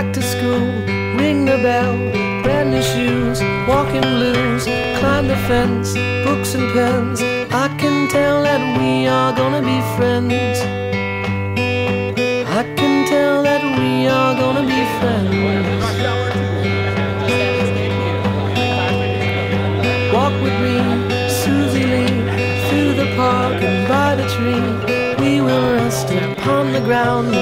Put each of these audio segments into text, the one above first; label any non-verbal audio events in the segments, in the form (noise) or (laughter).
back to school, ring the bell, brand new shoes, walking blues, climb the fence, books and pens. I can tell that we are gonna be friends. I can tell that we are gonna be friends. Walk with me, Susie Lee, through the park and by the tree. We will rest upon the ground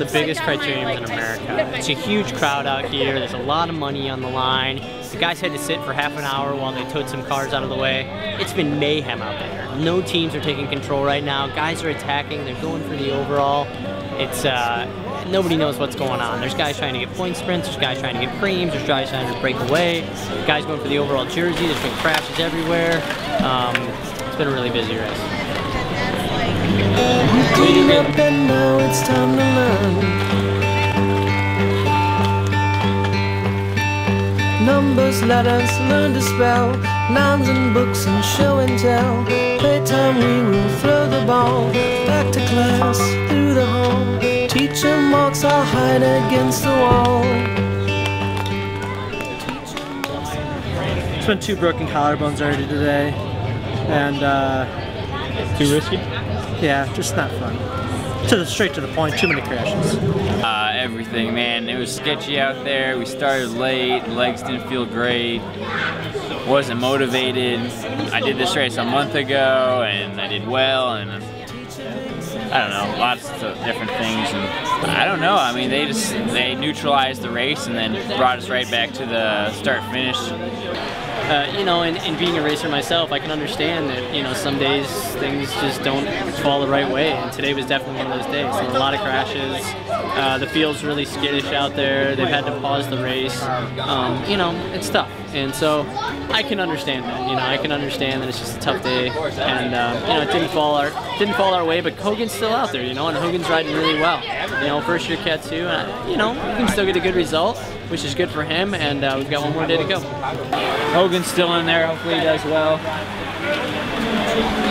of the biggest criteriums in America. It's a huge crowd out here. There's a lot of money on the line. The guys had to sit for half an hour while they towed some cars out of the way. It's been mayhem out there. No teams are taking control right now. Guys are attacking. They're going for the overall. It's uh, nobody knows what's going on. There's guys trying to get point sprints. There's guys trying to get creams. There's guys trying to break away. Guys going for the overall jersey. There's been crashes everywhere. Um, it's been a really busy race. Clean up and now it's time to learn. Numbers, letters, learn to spell. Nouns and books and show and tell. Playtime, we will throw the ball. Back to class, through the hall. Teacher marks our hide against the wall. Spent two broken collarbones already today, and uh, Too risky? yeah, just not fun. To the straight to the point, too many crashes. Uh, everything, man. It was sketchy out there. We started late. Legs didn't feel great. Wasn't motivated. I did this race a month ago, and I did well, and I don't know, lots of different things. And I don't know. I mean, they just they neutralized the race and then brought us right back to the start finish. Uh, you know, and, and being a racer myself, I can understand that, you know, some days things just don't fall the right way, and today was definitely one of those days. A lot of crashes. Uh, the field's really skittish out there. They've had to pause the race. Um, you know, it's tough, and so I can understand that. You know, I can understand that it's just a tough day, and uh, you know, it didn't fall our didn't fall our way, but Hogan's still out there. You know, and Hogan's riding really well. You know, first year cat two, I, you know, can still get a good result, which is good for him, and uh, we've got one more day to go. Hogan's still in there. Hopefully he does well.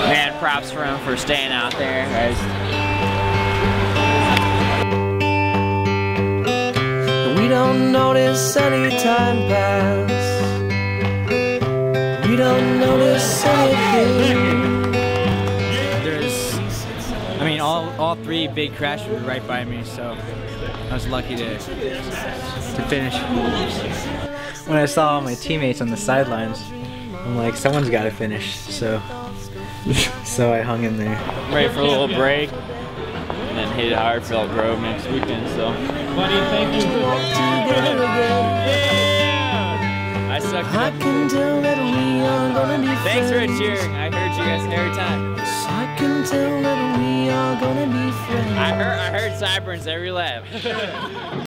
Man, props for him for staying out there, guys. We don't notice any time pass. We don't notice anything. (laughs) There's, I mean, all, all three big crashes were right by me, so I was lucky to, to finish. When I saw all my teammates on the sidelines, I'm like, someone's got to finish. So, (laughs) so I hung in there. ready for a little break and then hit hard for Grove next weekend. So Together again. I sucked. I can tell that we are gonna be Thanks for friends. cheering. I heard you guys every time. I can tell that we are gonna be friends. I heard I heard sideburns every lap. (laughs)